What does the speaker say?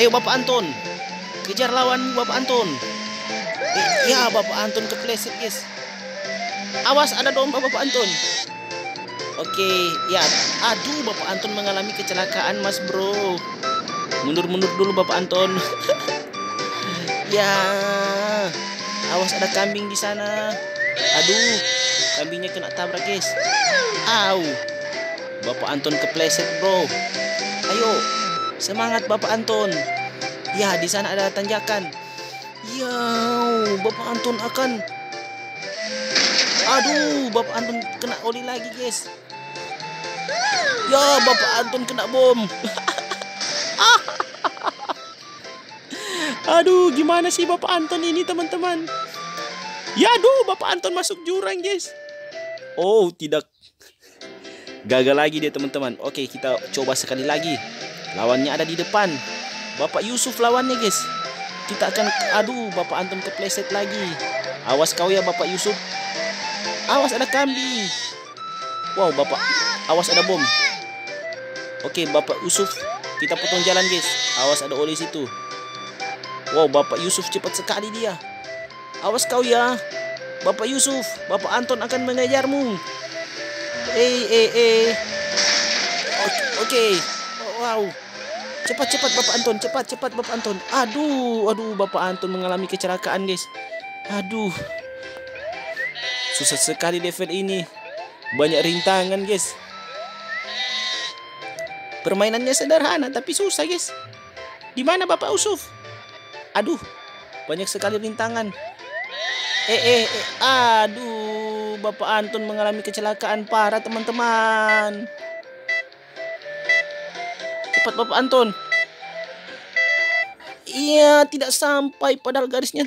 Ayo Bapak Anton. Kejar lawanmu Bapak Anton. Eh, ya Bapak Anton kepleset guys. Awas ada domba Bapak Anton. Oke, ya. Aduh, Bapak Anton mengalami kecelakaan, Mas Bro. Mundur-mundur dulu Bapak Anton. ya. Awas ada kambing di sana. Aduh, kambingnya kena tabrak, guys. Au. Bapak Anton kepleset, Bro. Ayo, semangat Bapak Anton. Ya, di sana ada tanjakan. Ya, Bapak Anton akan Aduh, Bapak Anton kena oli lagi, guys. Ya, Bapak Anton kena bom. Aduh, gimana sih Bapak Anton ini, teman-teman? Ya, aduh, Bapak Anton masuk jurang, guys. Oh, tidak. Gagal lagi dia, teman-teman. Oke, kita coba sekali lagi. Lawannya ada di depan. Bapak Yusuf lawannya, guys. Kita akan aduh, Bapak Anton kepleset lagi. Awas kau ya, Bapak Yusuf. Awas ada kambing. Wow, Bapak. Awas ada bom. Oke, Bapak Yusuf. Kita potong jalan, guys. Awas ada oli situ. Wow, Bapak Yusuf cepat sekali dia. Awas kau ya. Bapak Yusuf, Bapak Anton akan mengejarmu. Eh, eh, eh. Oke. Okay. Wow. Cepat, cepat Bapak Anton, cepat, cepat Bapak Anton. Aduh, aduh, Bapak Anton mengalami kecelakaan, guys. Aduh. Susah sekali level ini. Banyak rintangan, guys. Permainannya sederhana tapi susah, guys. Di mana Bapak Yusuf? Aduh, banyak sekali rintangan. Eh, eh, eh, aduh, Bapak Anton mengalami kecelakaan parah, teman-teman. Cepat Bapak Anton. Iya, tidak sampai padahal garisnya